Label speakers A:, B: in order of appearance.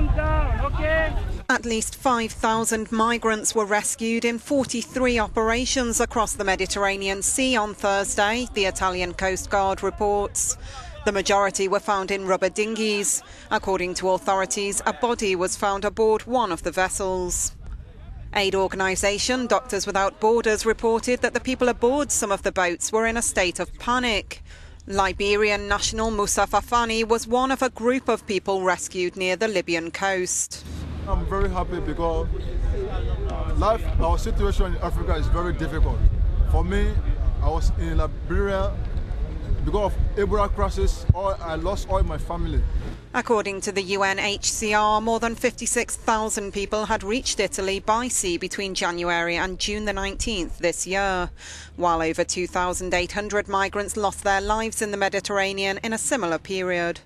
A: Stand down, okay?
B: At least 5,000 migrants were rescued in 43 operations across the Mediterranean Sea on Thursday, the Italian Coast Guard reports. The majority were found in rubber dinghies. According to authorities, a body was found aboard one of the vessels. Aid organisation Doctors Without Borders reported that the people aboard some of the boats were in a state of panic. Liberian national Musa Fafani was one of a group of people rescued near the Libyan coast.
C: I'm very happy because life, our situation in Africa is very difficult. For me, I was in Liberia because of Ebola crisis. I lost all my family.
B: According to the UNHCR, more than 56,000 people had reached Italy by sea between January and June the 19th this year, while over 2,800 migrants lost their lives in the Mediterranean in a similar period.